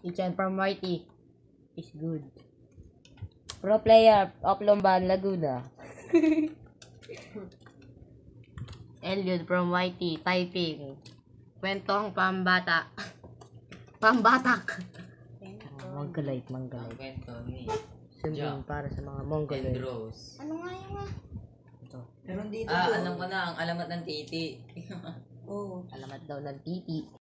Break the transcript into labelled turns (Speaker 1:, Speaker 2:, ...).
Speaker 1: Ichan from Mighty is good. Pro player of Lomban, Laguna. Elliot from Mighty, Taiping. Kwentong pambata. Pambatak. Mongolite,
Speaker 2: Ang
Speaker 1: Mongolite.
Speaker 2: kwento ni eh.
Speaker 1: Sumbong para sa mga Mongoloid.
Speaker 2: Andros.
Speaker 3: Ano nga yun nga?
Speaker 1: Ito.
Speaker 4: Ah, Meron dito.
Speaker 2: Ah, alam ko na, ang alamat ng titi.
Speaker 4: Oo.
Speaker 1: Alamat daw ng titi.